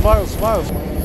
smile, smile.